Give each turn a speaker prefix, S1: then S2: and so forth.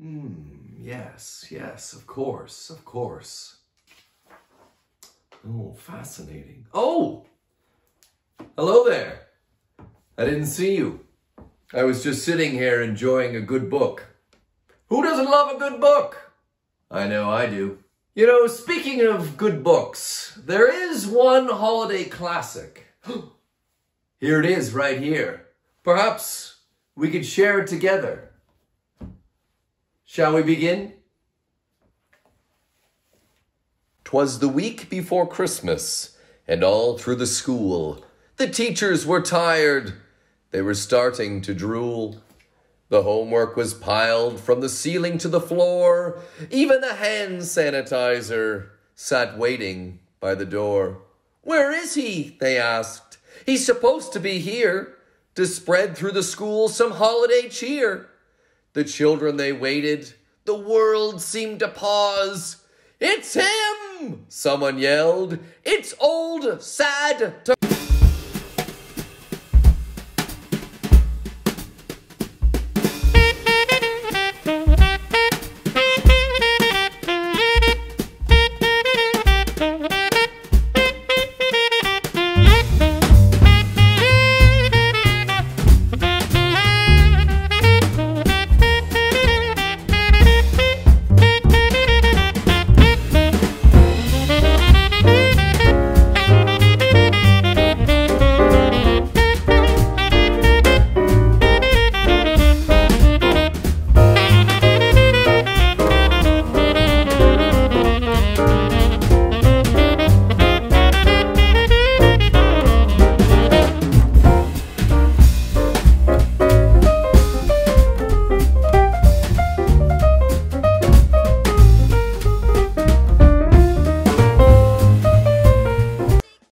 S1: Hmm, yes, yes, of course, of course. Oh, fascinating. Oh! Hello there. I didn't see you. I was just sitting here enjoying a good book. Who doesn't love a good book? I know I do. You know, speaking of good books, there is one holiday classic. here it is right here. Perhaps we could share it together. Shall we begin? Twas the week before Christmas, and all through the school, the teachers were tired. They were starting to drool. The homework was piled from the ceiling to the floor. Even the hand sanitizer sat waiting by the door. Where is he? They asked. He's supposed to be here to spread through the school some holiday cheer. The children they waited. The world seemed to pause. It's him! Someone yelled. It's old, Saad.